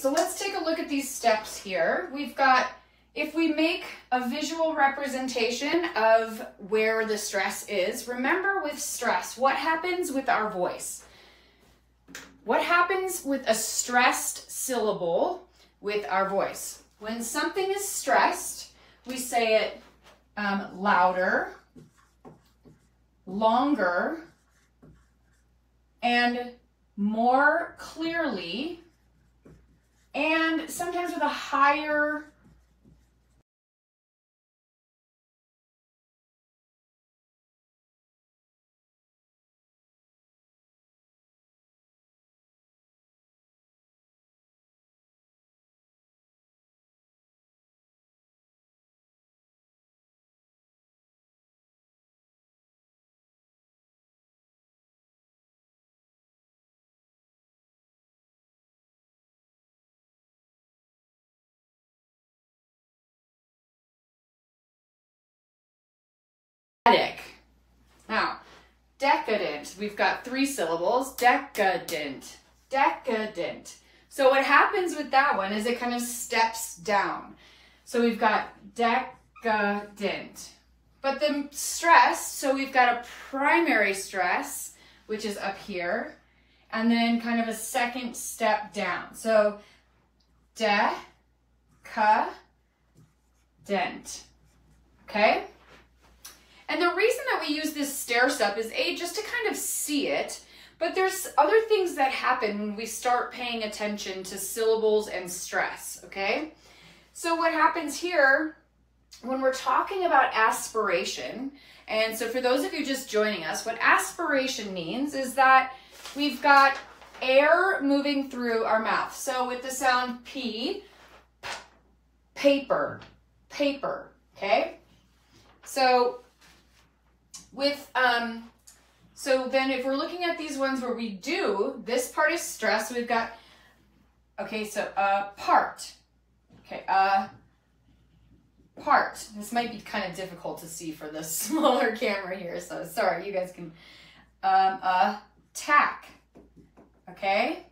so let's take a look at these steps here. We've got, if we make a visual representation of where the stress is, remember with stress, what happens with our voice? What happens with a stressed syllable with our voice? When something is stressed, we say it um, louder, longer, and more clearly, and sometimes with a higher Now, decadent, we've got three syllables. Decadent, decadent. So what happens with that one is it kind of steps down. So we've got decadent. But the stress, so we've got a primary stress, which is up here, and then kind of a second step down. So decadent. Okay? And the reason that we use this stair step is A, just to kind of see it, but there's other things that happen when we start paying attention to syllables and stress, okay? So what happens here, when we're talking about aspiration, and so for those of you just joining us, what aspiration means is that we've got air moving through our mouth. So with the sound P, paper, paper, okay? So with, um, so then if we're looking at these ones where we do, this part is stress, we've got, okay, so uh, part, okay, uh, part. This might be kind of difficult to see for the smaller camera here, so sorry, you guys can, um, uh, tack, okay,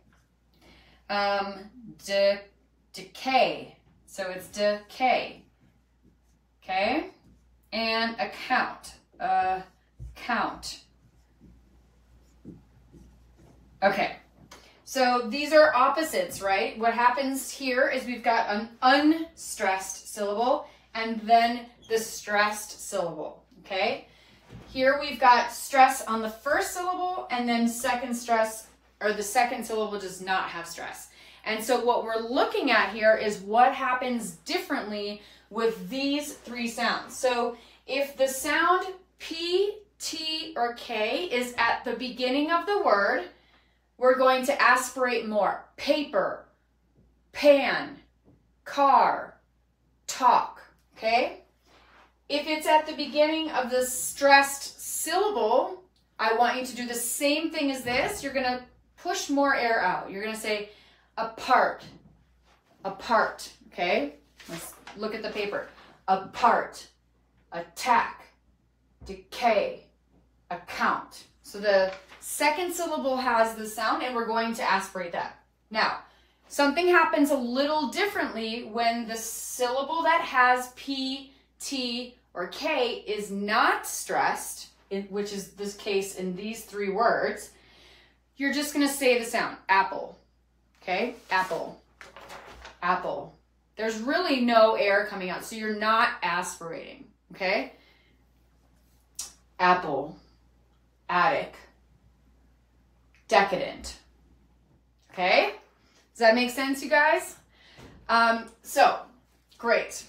um, de decay, so it's decay, okay, and account, uh, count. Okay, so these are opposites, right? What happens here is we've got an unstressed syllable and then the stressed syllable, okay? Here we've got stress on the first syllable and then second stress, or the second syllable does not have stress. And so what we're looking at here is what happens differently with these three sounds. So if the sound P, T, or K is at the beginning of the word, we're going to aspirate more. Paper, pan, car, talk, okay? If it's at the beginning of the stressed syllable, I want you to do the same thing as this. You're gonna push more air out. You're gonna say apart, apart, okay? Let's look at the paper. Apart, attack, decay, account. So the second syllable has the sound and we're going to aspirate that. Now, something happens a little differently when the syllable that has P, T, or K is not stressed, which is this case in these three words. You're just going to say the sound, apple, okay? Apple, apple. There's really no air coming out, so you're not aspirating, okay? Apple, attic, decadent. Okay? Does that make sense, you guys? Um, so, great.